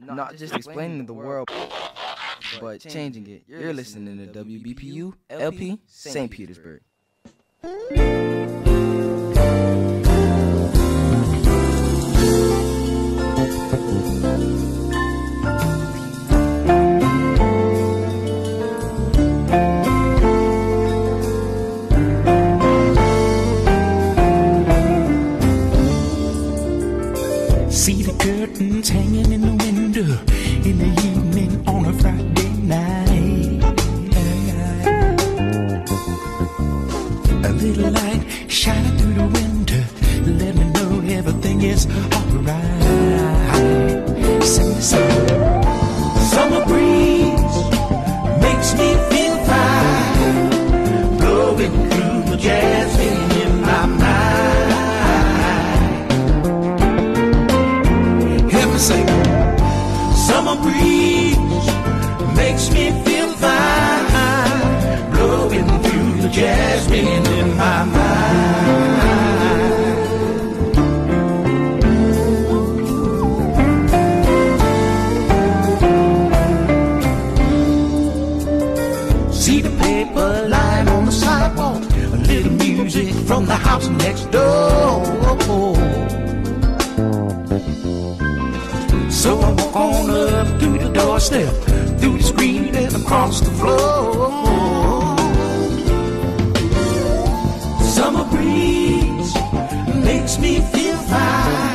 not, not just explaining the world, but changing it. You're listening to WBPU LP St. Petersburg. next door. So I walk on up through the doorstep, through the screen and across the floor. Summer breeze makes me feel fine.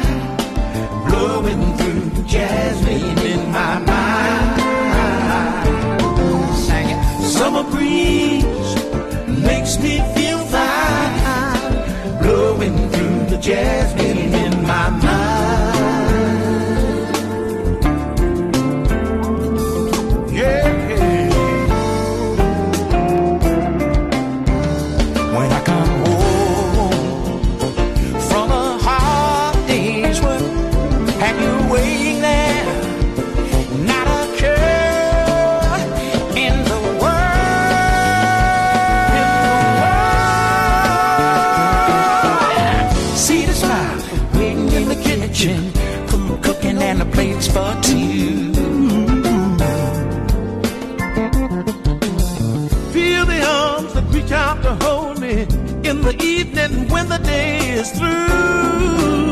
reach to hold me in the evening when the day is through.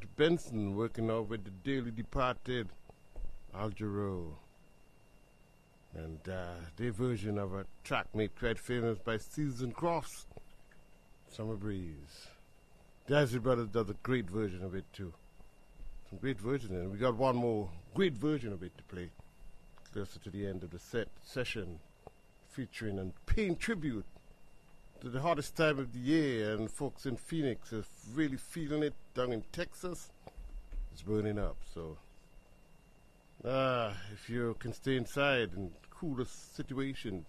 George Benson working over with the dearly departed Al Jarreau. And uh, their version of a track made quite famous by Seals and Crofts, Summer Breeze. Isley Brothers does a great version of it too. Some great version, and we got one more great version of it to play closer to the end of the set session, featuring and paying tribute the hottest time of the year, and folks in Phoenix are really feeling it. Down in Texas, it's burning up. So, uh, if you can stay inside in cooler situations,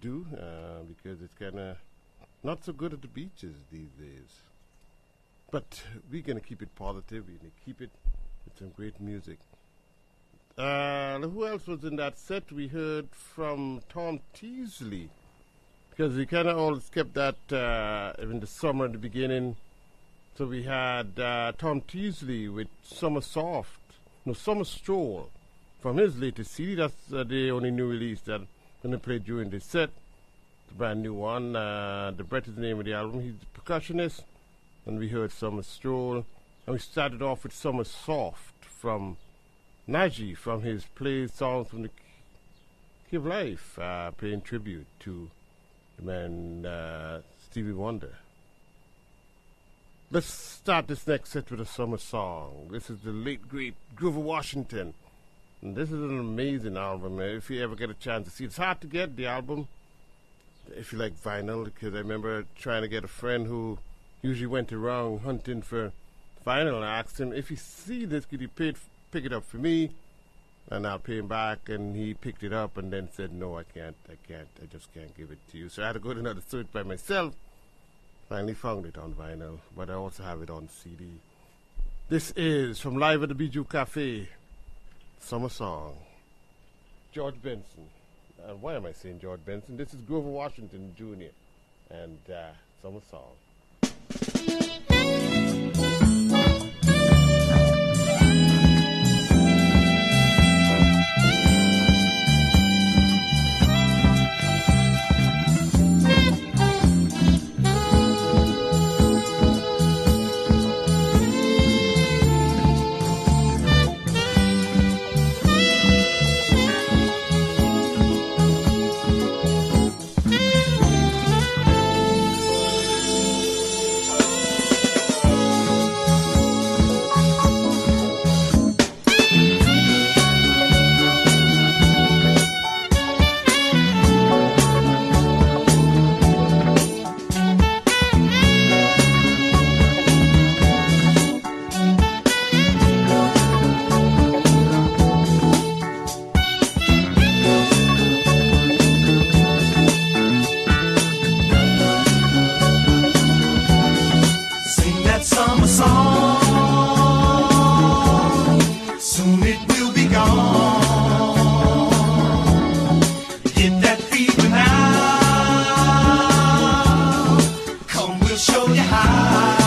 do uh, because it's kind of not so good at the beaches these days. But we're gonna keep it positive. We're gonna keep it with some great music. Uh, who else was in that set? We heard from Tom Teasley because we kind of always kept that uh, in the summer at the beginning. So we had uh, Tom Teasley with Summer Soft, no Summer Stroll, from his latest CD. That's uh, the only new release that I'm gonna play during the set. The brand new one. Uh, the Brett is the name of the album. He's a percussionist, and we heard Summer Stroll, and we started off with Summer Soft from Najee from his play songs from the Key Life, uh, paying tribute to man uh, Stevie Wonder. Let's start this next set with a summer song. This is the late great Grover Washington. And this is an amazing album. If you ever get a chance to see it's hard to get the album if you like vinyl, because I remember trying to get a friend who usually went around hunting for vinyl. I asked him if he see this, could he pick it up for me? And pay him back. And he picked it up and then said, No, I can't, I can't, I just can't give it to you. So I had to go to another store by myself. Finally found it on vinyl, but I also have it on CD. This is from Live at the Bijou Cafe, Summer Song. George Benson. Uh, why am I saying George Benson? This is Grover Washington Jr. and uh, Summer Song. your eyes.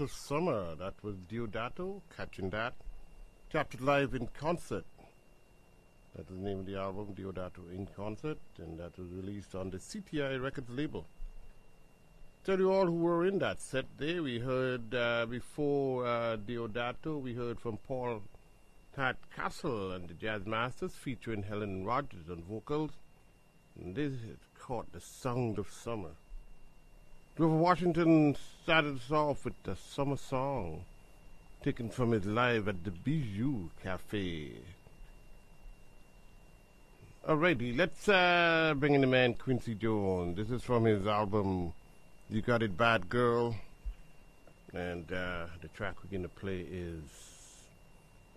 Of Summer. That was Deodato, catching that. Captured live in concert. That was the name of the album, Deodato in Concert, and that was released on the CTI Records label. Tell you all who were in that set there, we heard uh, before uh, Deodato, we heard from Paul Tad Castle and the Jazz Masters featuring Helen Rogers on vocals. And this is called The Sound of Summer. Grover Washington started us off with the summer song taken from his live at the Bijou Cafe. Alrighty, let's uh, bring in the man Quincy Jones. This is from his album You Got It Bad Girl. And uh, the track we're going to play is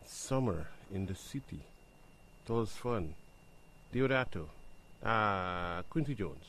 Summer in the City. It was fun. Deodato. Uh, Quincy Jones.